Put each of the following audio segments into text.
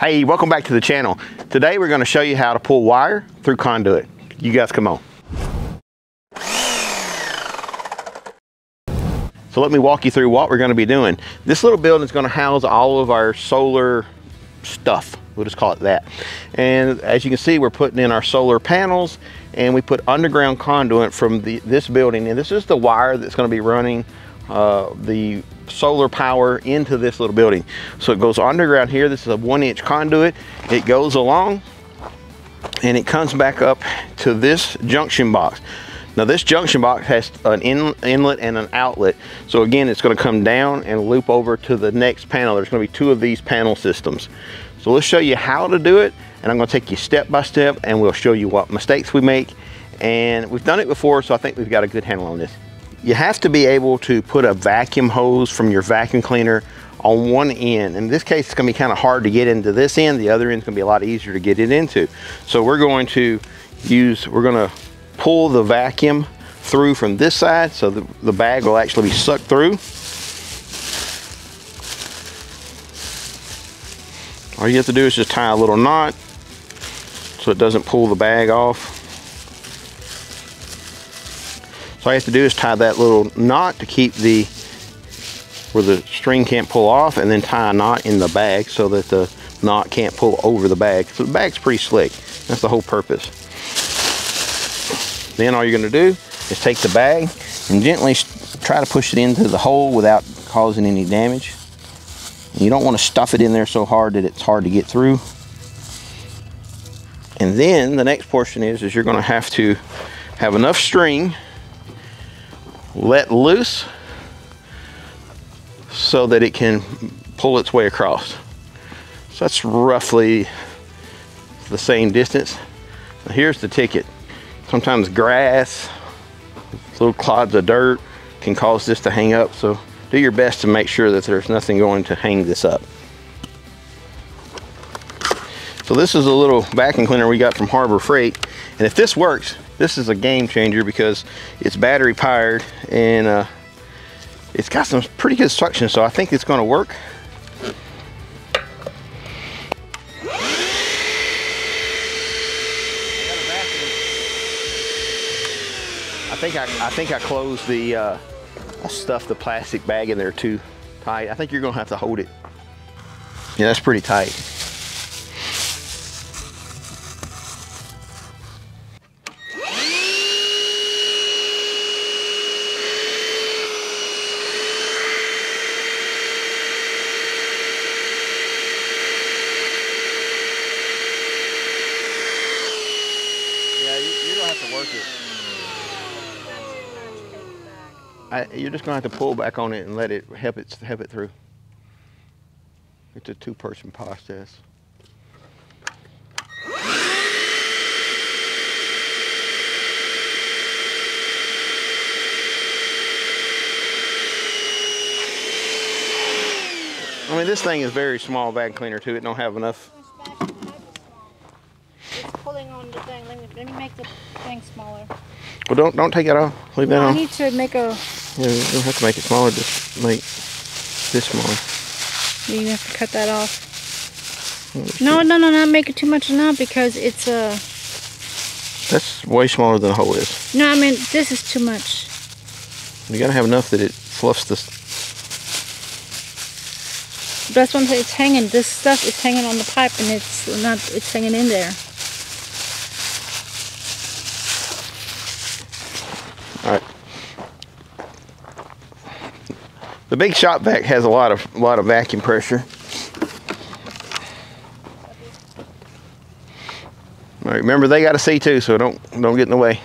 Hey, welcome back to the channel. Today we're going to show you how to pull wire through conduit. You guys come on. So let me walk you through what we're going to be doing. This little building is going to house all of our solar stuff. We'll just call it that. And as you can see, we're putting in our solar panels and we put underground conduit from the, this building. And this is the wire that's going to be running uh, the solar power into this little building. So it goes underground here. This is a one inch conduit. It goes along and it comes back up to this junction box. Now this junction box has an in, inlet and an outlet. So again, it's gonna come down and loop over to the next panel. There's gonna be two of these panel systems. So let's show you how to do it. And I'm gonna take you step by step and we'll show you what mistakes we make. And we've done it before, so I think we've got a good handle on this. You have to be able to put a vacuum hose from your vacuum cleaner on one end. In this case, it's gonna be kind of hard to get into this end. The other end's gonna be a lot easier to get it into. So we're going to use, we're gonna pull the vacuum through from this side so the, the bag will actually be sucked through. All you have to do is just tie a little knot so it doesn't pull the bag off. All you have to do is tie that little knot to keep the where the string can't pull off and then tie a knot in the bag so that the knot can't pull over the bag. So the bag's pretty slick. That's the whole purpose. Then all you're gonna do is take the bag and gently try to push it into the hole without causing any damage. You don't want to stuff it in there so hard that it's hard to get through. And then the next portion is, is you're going to have to have enough string let loose so that it can pull its way across. So that's roughly the same distance. Now here's the ticket. Sometimes grass, little clods of dirt can cause this to hang up. So do your best to make sure that there's nothing going to hang this up. So this is a little vacuum cleaner we got from Harbor Freight. And if this works, this is a game changer because it's battery powered and uh, it's got some pretty good suction. So I think it's gonna work. I think I, I think I closed the uh, I stuffed the plastic bag in there too tight. I think you're gonna have to hold it. Yeah, that's pretty tight. Yeah, you, you're gonna have to work it. I, you're just gonna have to pull back on it and let it help it help it through. It's a two-person process. I mean, this thing is very small bag cleaner too. It don't have enough. It's pulling on the thing. Let me, let me make the thing smaller. Well, don't don't take it off. Leave that No, I on. need to make a. You don't have to make it smaller. Just make this smaller. You have to cut that off. No, no, no, not make it too much now because it's uh. That's way smaller than a hole is. No, I mean this is too much. You gotta have enough that it fluffs this. That's what I'm saying. It's hanging. This stuff is hanging on the pipe, and it's not. It's hanging in there. All right. The big shop vac has a lot of a lot of vacuum pressure. Remember they got to see too, so don't don't get in the way.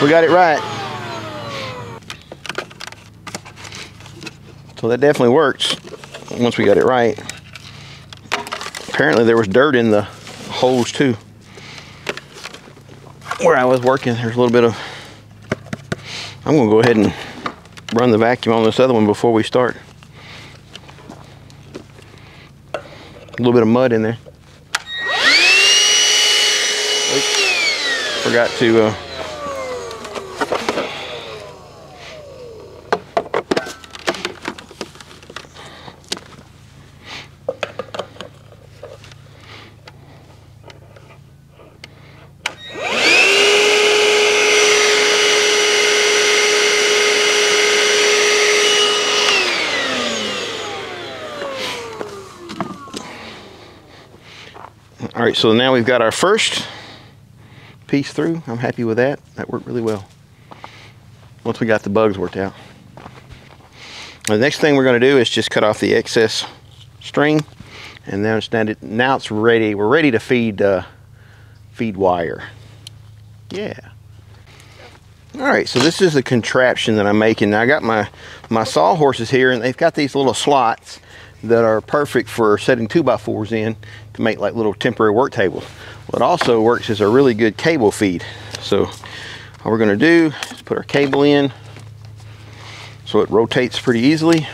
We got it right. So that definitely works once we got it right. Apparently there was dirt in the holes too. Where I was working, there's a little bit of, I'm gonna go ahead and run the vacuum on this other one before we start. A little bit of mud in there. Forgot to uh, right, so now we've got our first piece through. I'm happy with that. That worked really well. Once we got the bugs worked out. The next thing we're going to do is just cut off the excess string, and then it's, now it's ready. We're ready to feed uh, feed wire. Yeah. All right, so this is the contraption that I'm making. Now I got my my sawhorses here, and they've got these little slots that are perfect for setting 2x4s in to make like little temporary work tables. What also works is a really good cable feed. So all we're gonna do is put our cable in so it rotates pretty easily.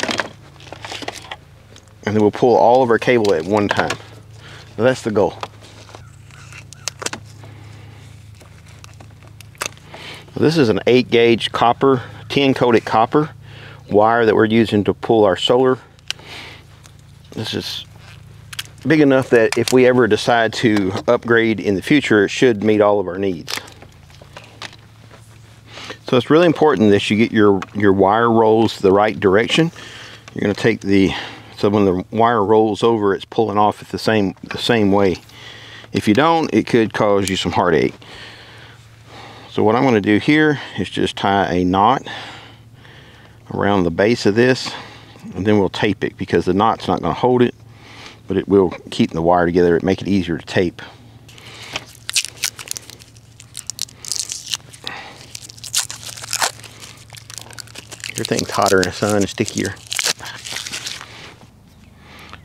And then we'll pull all of our cable at one time. That's the goal. This is an 8 gauge copper, tin coated copper wire that we're using to pull our solar this is big enough that if we ever decide to upgrade in the future, it should meet all of our needs. So it's really important that you get your, your wire rolls the right direction. You're going to take the, so when the wire rolls over, it's pulling off at the same, the same way. If you don't, it could cause you some heartache. So what I'm going to do here is just tie a knot around the base of this and then we'll tape it because the knot's not going to hold it but it will keep the wire together it make it easier to tape. Everything's hotter in the sun and stickier.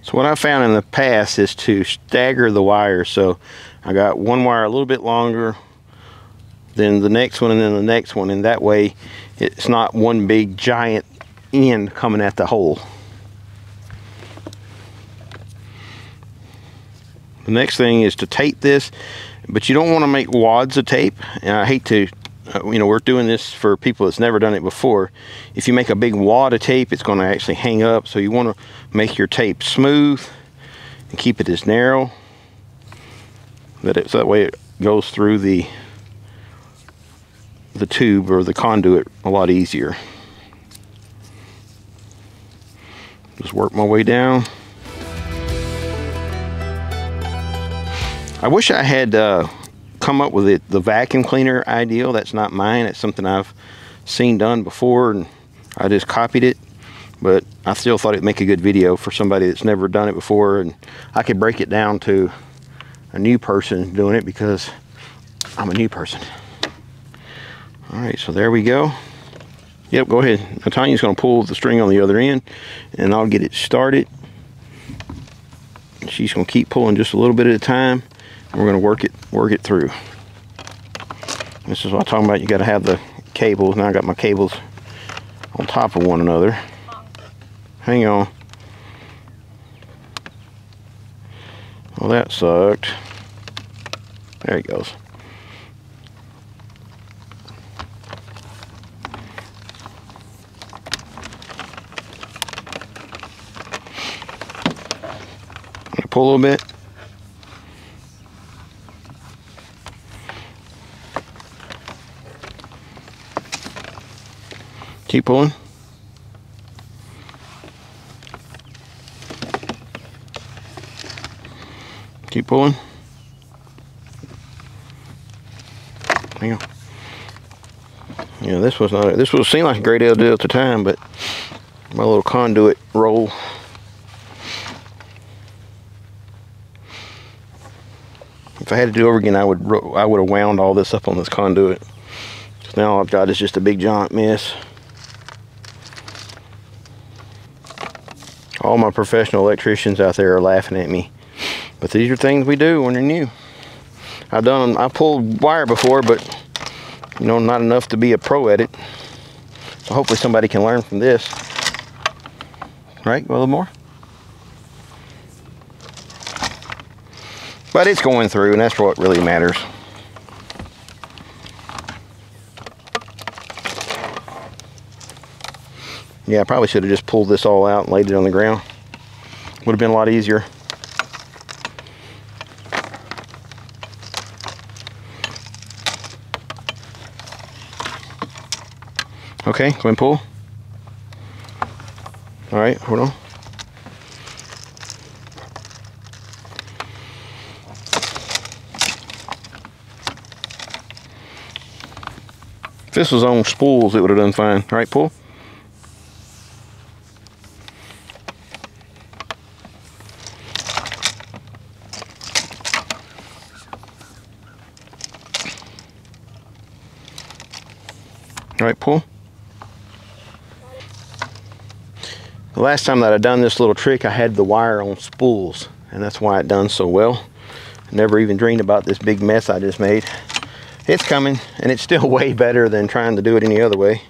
So what I found in the past is to stagger the wire so I got one wire a little bit longer than the next one and then the next one and that way it's not one big giant end coming at the hole. The next thing is to tape this, but you don't want to make wads of tape. And I hate to, uh, you know, we're doing this for people that's never done it before. If you make a big wad of tape, it's going to actually hang up. So you want to make your tape smooth and keep it as narrow that it, so that way it goes through the the tube or the conduit a lot easier. Just work my way down. I wish I had uh, come up with it, the vacuum cleaner ideal. That's not mine. It's something I've seen done before and I just copied it. But I still thought it'd make a good video for somebody that's never done it before. And I could break it down to a new person doing it because I'm a new person. All right, so there we go. Yep, go ahead. Tanya's going to pull the string on the other end and I'll get it started. She's going to keep pulling just a little bit at a time. We're going to work it work it through. This is what I'm talking about. You got to have the cables. Now I got my cables on top of one another. Hang on. Well, that sucked. There he goes. Pull a little bit. Keep pulling. Keep pulling. Hang on. Yeah, this was not, this was seem like a great deal at the time, but my little conduit roll if I had to do it over again, I would I would have wound all this up on this conduit. So now all I've got is just a big giant mess. All my professional electricians out there are laughing at me. But these are things we do when you're new. I've done, I pulled wire before, but you know, not enough to be a pro at it. So hopefully somebody can learn from this. Right, a little more? But it's going through, and that's what really matters. Yeah, I probably should have just pulled this all out and laid it on the ground. Would have been a lot easier. Okay, go and pull. All right, hold on. This was on spools, it would have done fine. All right, pull. All right, pull. The last time that I done this little trick, I had the wire on spools, and that's why it done so well. I never even dreamed about this big mess I just made. It's coming, and it's still way better than trying to do it any other way.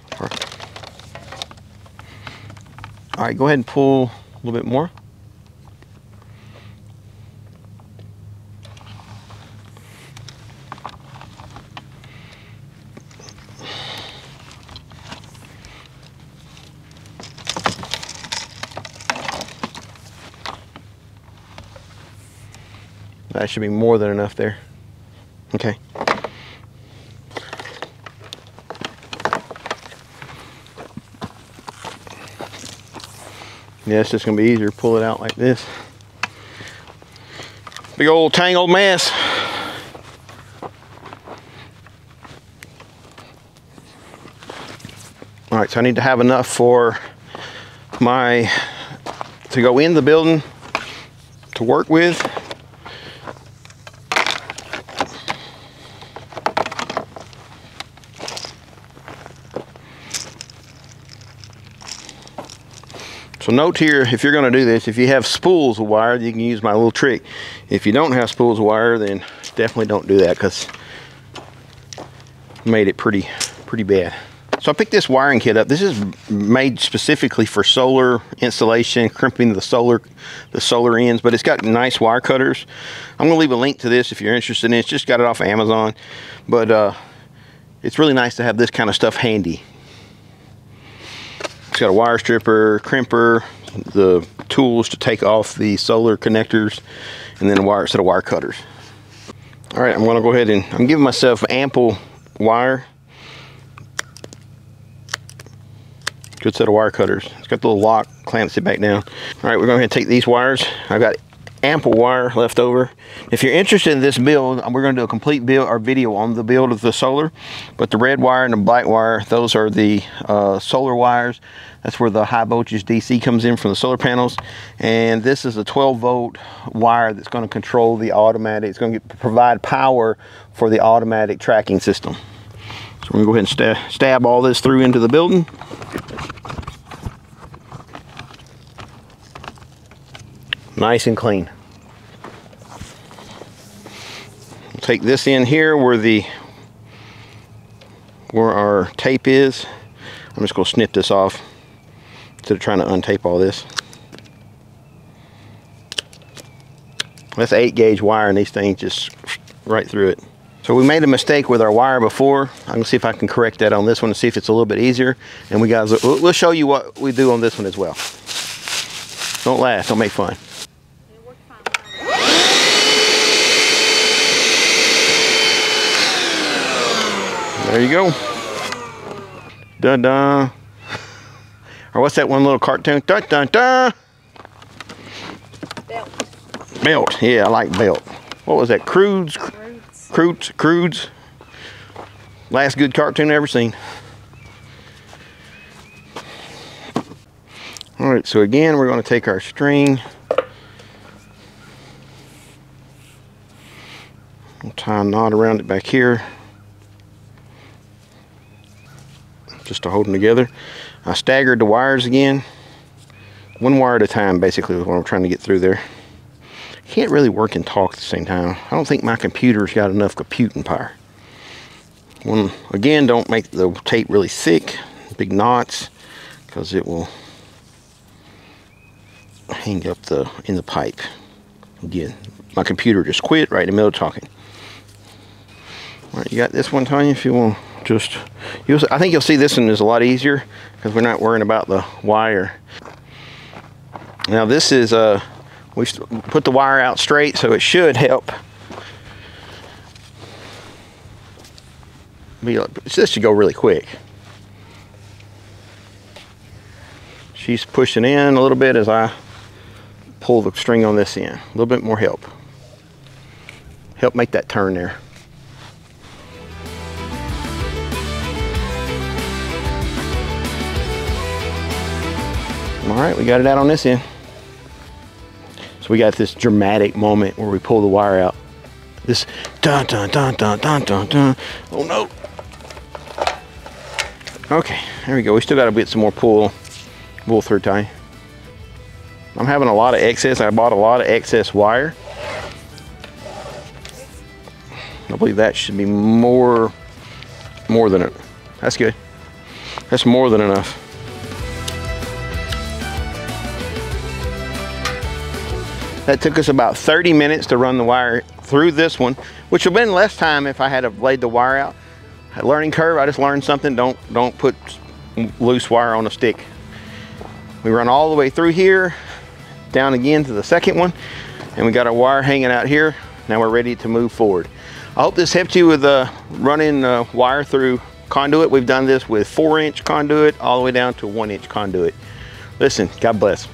All right, go ahead and pull a little bit more. That should be more than enough there. Okay. Yeah, it's just gonna be easier to pull it out like this. Big old tangled mess. All right, so I need to have enough for my, to go in the building to work with. So note here, if you're gonna do this, if you have spools of wire, you can use my little trick. If you don't have spools of wire, then definitely don't do that because made it pretty, pretty bad. So I picked this wiring kit up. This is made specifically for solar installation, crimping the solar, the solar ends, but it's got nice wire cutters. I'm gonna leave a link to this if you're interested in it. It's just got it off of Amazon, but uh, it's really nice to have this kind of stuff handy. It's got a wire stripper, crimper, the tools to take off the solar connectors, and then a wire set of wire cutters. All right, I'm gonna go ahead and I'm giving myself ample wire. Good set of wire cutters. It's got the little lock, clamps it back down. All right, we're gonna take these wires. I've got ample wire left over. If you're interested in this build, we're going to do a complete build or video on the build of the solar. But the red wire and the black wire, those are the uh, solar wires. That's where the high voltage DC comes in from the solar panels. And this is a 12 volt wire that's going to control the automatic. It's going to provide power for the automatic tracking system. So we're going to go ahead and stab all this through into the building. Nice and clean. Take this in here where the where our tape is. I'm just going to snip this off instead of trying to untape all this. That's 8 gauge wire and these things just right through it. So we made a mistake with our wire before. I'm gonna see if I can correct that on this one and see if it's a little bit easier. And we guys, we'll show you what we do on this one as well. Don't laugh, don't make fun. There you go. Dun dun. Or what's that one little cartoon? Dun dun dun. Belt. Belt. Yeah, I like belt. What was that? Croods. Croods. Croods. Last good cartoon I ever seen. All right, so again, we're going to take our string. We'll tie a knot around it back here. Just to hold them together. I staggered the wires again. One wire at a time, basically, is what I'm trying to get through there. Can't really work and talk at the same time. I don't think my computer's got enough computing power. One, again, don't make the tape really thick, big knots, because it will hang up the in the pipe. Again, my computer just quit right in the middle of talking. All right, you got this one, Tanya, if you want just, you'll, I think you'll see this one is a lot easier because we're not worrying about the wire. Now this is, uh, we put the wire out straight so it should help. This should go really quick. She's pushing in a little bit as I pull the string on this end. A little bit more help. Help make that turn there. Right, we got it out on this end. So we got this dramatic moment where we pull the wire out. This dun dun dun dun dun dun dun. Oh no. Okay, there we go. We still got to get some more pull wool through tie. I'm having a lot of excess. I bought a lot of excess wire. I believe that should be more, more than it. That's good. That's more than enough. That took us about 30 minutes to run the wire through this one, which would have been less time if I had laid the wire out. learning curve, I just learned something. Don't, don't put loose wire on a stick. We run all the way through here, down again to the second one, and we got our wire hanging out here. Now we're ready to move forward. I hope this helped you with uh, running uh, wire through conduit. We've done this with four inch conduit all the way down to one inch conduit. Listen, God bless.